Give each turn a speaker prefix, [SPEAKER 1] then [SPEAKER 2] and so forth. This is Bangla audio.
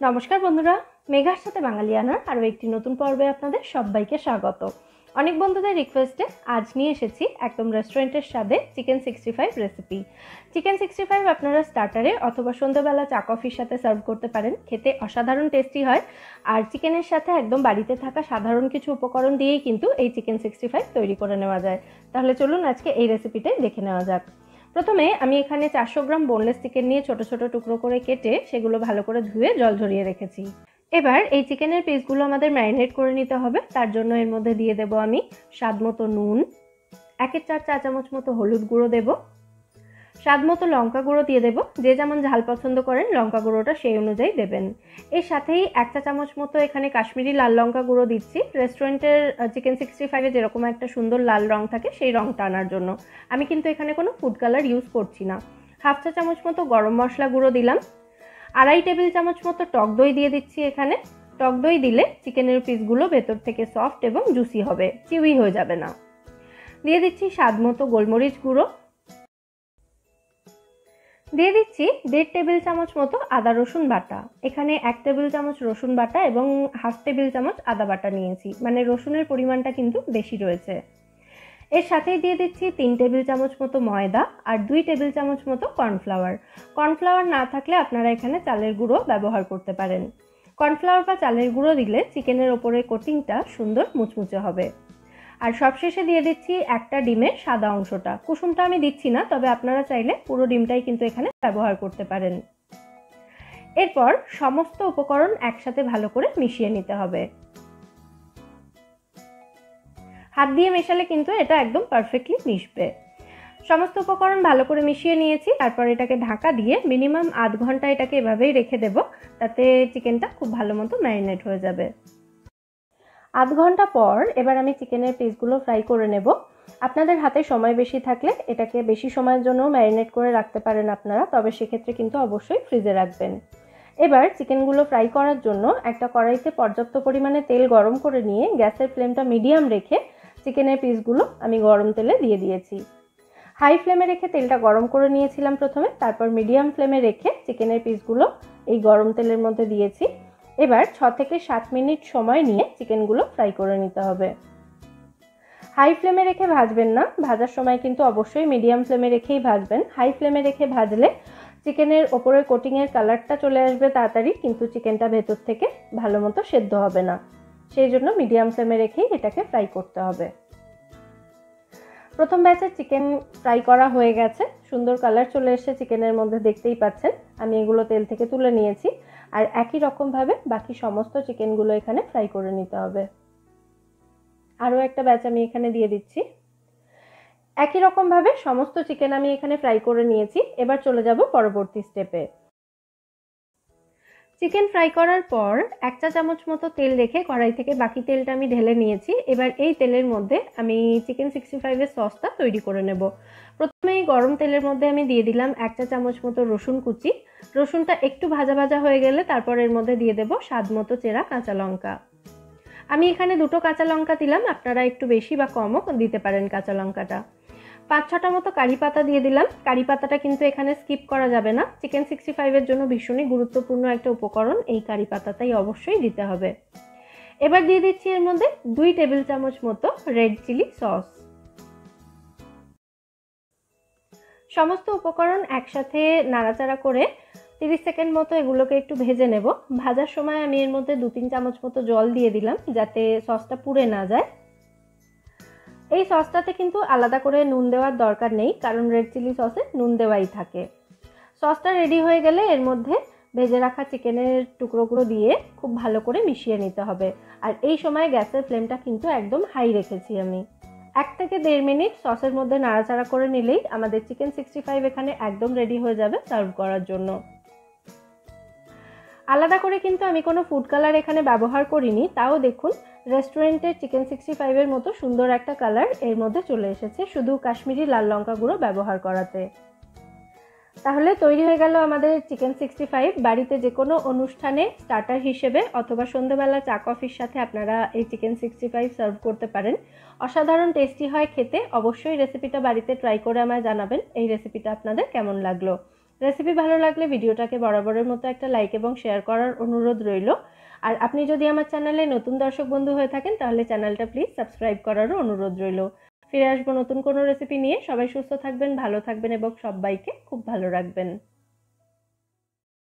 [SPEAKER 1] নমস্কার বন্ধুরা, মেঘার সাথে বাঙালিয়ানার আরও একটি নতুন পর্বে আপনাদের সবাইকে স্বাগত। অনেক বন্ধুদের রিকোয়েস্টে আজ নিয়ে এসেছি একদম রেস্টুরেন্টের স্বাদে chicken sixty five recipe chicken sixty five আপনারা স্টার্টারে অথবা সন্ধ্যাবেলা চা কফির সাথে সার্ভ করতে পারেন। খেতে অসাধারণ টেস্টি হয়। আর চিকেনের সাথে একদম বাড়িতে থাকা সাধারণ কিছু উপকরণ দিয়েই কিন্তু এই চিকেন সিক্সটি ফাইভ তৈরি করে নেওয়া যায়। তাহলে চলুন আজকে এই রেসিপিটাই দেখে নেওয়া যাক। প্রথমে আমি এখানে চারশো গ্রাম বোনলেস চিকেন নিয়ে ছোট ছোট টুকরো করে কেটে সেগুলো ভালো করে ধুয়ে জল ঝরিয়ে রেখেছি। এবার এই চিকেনের পিসগুলো আমাদের ম্যারিনেট করে নিতে হবে। তার জন্য এর মধ্যে দিয়ে দেব আমি স্বাদ মতো নুন একের চার চা চামচ মতো হলুদ গুঁড়ো দেব। স্বাদ মতো লঙ্কা গুঁড়ো দিয়ে দেব। যে যেমন ঝাল পছন্দ করেন, লঙ্কা গুঁড়োটা সেই অনুযায়ী দেবেন। এর সাথেই এক চা চামচ মতো এখানে কাশ্মীরি লাল লঙ্কা গুঁড়ো দিচ্ছি। রেস্টুরেন্টের চিকেন সিক্সটি ফাইভে যেরকম একটা সুন্দর লাল রং থাকে, সেই রংটা আনার জন্য। আমি কিন্তু এখানে কোনো ফুড কালার ইউজ করছি না। হাফ চা চামচ মতো গরম মশলা গুঁড়ো দিলাম। আড়াই টেবিল চামচ মতো টক দই দিয়ে দিচ্ছি এখানে। টক দই দিলে চিকেনের পিসগুলো ভেতর থেকে সফট এবং জুসি হবে চিউই হয়ে যাবে না। দিয়ে দিচ্ছি স্বাদ মতো গোলমরিচ গুঁড়ো। দিয়ে দিচ্ছি দেড় টেবিল চামচ মতো আদা রসুন বাটা। এখানে এক টেবিল চামচ রসুন বাটা এবং হাফ টেবিল চামচ আদা বাটা নিয়েছি। মানে রসুনের পরিমাণটা কিন্তু বেশি রয়েছে। এর সাথেই দিয়ে দিচ্ছি তিন টেবিল চামচ মতো ময়দা আর দুই টেবিল চামচ মতো কর্নফ্লাওয়ার। কর্নফ্লাওয়ার না থাকলে আপনারা এখানে চালের গুঁড়ো ব্যবহার করতে পারেন। কর্নফ্লাওয়ার বা চালের গুঁড়ো দিলে চিকেনের ওপরে কোটিংটা সুন্দর মুচমুচে হবে। আর সবশেষে দিয়ে দিচ্ছি একটা ডিমের সাদা অংশটা। কুসুমটা আমি দিচ্ছি না, তবে আপনারা চাইলে পুরো ডিমটাই কিন্তু এখানে ব্যবহার করতে পারেন। এরপর সমস্ত উপকরণ একসাথে ভালো করে মিশিয়ে নিতে হবে। হাত দিয়ে মেশালে কিন্তু এটা একদম পারফেক্টলি মিশবে। সমস্ত উপকরণ ভালো করে মিশিয়ে নিয়েছি, তারপর এটাকে ঢাকা দিয়ে মিনিমাম আধ ঘণ্টা এটাকে এভাবেই রেখে দেব, তাতে চিকেনটা খুব ভালো মতো ম্যারিনেট হয়ে যাবে। আধ ঘণ্টা পর এবার আমি চিকেনের পিসগুলো ফ্রাই করে নেব। আপনাদের হাতে সময় বেশি থাকলে এটাকে বেশি সময়ের জন্য ম্যারিনেট করে রাখতে পারেন আপনারা, তবে সেক্ষেত্রে কিন্তু অবশ্যই ফ্রিজে রাখবেন। এবার চিকেনগুলো ফ্রাই করার জন্য একটা কড়াইতে পর্যাপ্ত পরিমাণে তেল গরম করে নিয়ে গ্যাসের ফ্লেমটা মিডিয়াম রেখে চিকেনের পিসগুলো আমি গরম তেলে দিয়ে দিয়েছি। হাই ফ্লেমে রেখে তেলটা গরম করে নিয়েছিলাম প্রথমে, তারপর মিডিয়াম ফ্লেমে রেখে চিকেনের পিসগুলো এই গরম তেলের মধ্যে দিয়েছি। এবার ছ থেকে সাত মিনিট সময় নিয়ে চিকেনগুলো ফ্রাই করে নিতে হবে। হাই ফ্লেমে রেখে ভাজবেন না। ভাজার সময় কিন্তু অবশ্যই মিডিয়াম ফ্লেমে রেখেই ভাজবেন। হাই ফ্লেমে রেখে ভাজলে চিকেনের ওপরে কোটিংয়ের কালারটা চলে আসবে তাড়াতাড়ি, কিন্তু চিকেনটা ভেতর থেকে ভালো মতো সেদ্ধ হবে না। সেই জন্য মিডিয়াম ফ্লেমে রেখেই এটাকে ফ্রাই করতে হবে। প্রথম ব্যাচে চিকেন ফ্রাই করা হয়ে গেছে। সুন্দর কালার চলে এসে চিকেনের মধ্যে, দেখতেই পাচ্ছেন। আমি এগুলো তেল থেকে তুলে নিয়েছি। আর একই রকমভাবে বাকি সমস্ত চিকেনগুলো এখানে ফ্রাই করে নিতে হবে। আরও একটা ব্যাচ আমি এখানে দিয়ে দিচ্ছি। একই রকমভাবে সমস্ত চিকেন আমি এখানে ফ্রাই করে নিয়েছি। এবার চলে যাব পরবর্তী স্টেপে চিকেন ফ্রাই করার পর এক চা চামচ মতো তেল রেখে কড়াই থেকে বাকি তেলটা আমি ঢেলে নিয়েছি। এবার এই তেলের মধ্যে আমি চিকেন সিক্সটি ফাইভের সসটা তৈরি করে নেব। প্রথমে এই গরম তেলের মধ্যে আমি দিয়ে দিলাম এক চা চামচ মতো রসুন কুচি। রসুনটা একটু ভাজা ভাজা হয়ে গেলে তারপর এর মধ্যে দিয়ে দেব স্বাদ মতো চেরা কাঁচা লঙ্কা। আমি এখানে দুটো কাঁচা লঙ্কা দিলাম, আপনারা একটু বেশি বা কমও দিতে পারেন কাঁচা লঙ্কাটা। পাঁচ ছটা মতো কারি পাতা দিয়ে দিলাম। কারি পাতাটা কিন্তু এখানে স্কিপ করা যাবে না। চিকেন সিক্সটি ফাইভের জন্য ভীষণই গুরুত্বপূর্ণ একটা উপকরণ। এই কারি পাতাটাই অবশ্যই দিতে হবে। এবার দিয়ে দিচ্ছি এর মধ্যে দুই টেবিল চামচ মতো রেড চিলি সস সমস্ত উপকরণ একসাথে নাড়াচাড়া করে তিরিশ সেকেন্ড মতো এগুলোকে একটু ভেজে নেব। ভাজার সময় আমি এর মধ্যে দু তিন চামচ মতো জল দিয়ে দিলাম যাতে সসটা পুড়ে না যায়। এই সসটাতে কিন্তু আলাদা করে নুন দেওয়ার দরকার নেই, কারণ রেড চিলি সসে নুন দেওয়াই থাকে। সসটা রেডি হয়ে গেলে এর মধ্যে ভেজে রাখা চিকেনের টুকরোগুলো দিয়ে খুব ভালো করে মিশিয়ে নিতে হবে। আর এই সময় গ্যাসের ফ্লেমটা কিন্তু একদম হাই রেখেছি আমি। এক থেকে দেড় মিনিট সসের মধ্যে নাড়াচাড়া করে নিলেই আমাদের চিকেন সিক্সটি ফাইভ এখানে একদম রেডি হয়ে যাবে সার্ভ করার জন্য। আলাদা করে কিন্তু আমি কোনো ফুড কালার এখানে ব্যবহার করিনি, তাও দেখুন রেস্টুরেন্টের চিকেন সিক্সটি ফাইভের মতো সুন্দর একটা কালারের মধ্যে চলে এসেছে, শুধু কাশ্মীরি লাল লঙ্কা গুঁড়ো ব্যবহার করাতে। তাহলে তৈরি হয়ে গেল আমাদের চিকেন সিক্সটি ফাইভ বাড়িতে যে কোনো অনুষ্ঠানে স্টার্টার হিসেবে অথবা সন্ধ্যেবেলা চা কফির সাথে আপনারা এই চিকেন সিক্সটি ফাইভ সার্ভ করতে পারেন। অসাধারণ টেস্টি হয় খেতে। অবশ্যই রেসিপিটা বাড়িতে ট্রাই করে আমায় জানাবেন। এই রেসিপিটা আপনাদের কেমন লাগল? রেসিপি ভালো লাগলে ভিডিওটাকে বরাবরের মতো একটা লাইক এবং শেয়ার করার অনুরোধ রইল। আর আপনি যদি আমার চ্যানেলে নতুন দর্শক বন্ধু হয়ে থাকেন, তাহলে চ্যানেলটা প্লিজ সাবস্ক্রাইব করারও অনুরোধ রইল। ফিরে আসব নতুন কোনো রেসিপি নিয়ে। সবাই সুস্থ থাকবেন, ভালো থাকবেন এবং সবাইকে খুব ভালো রাখবেন।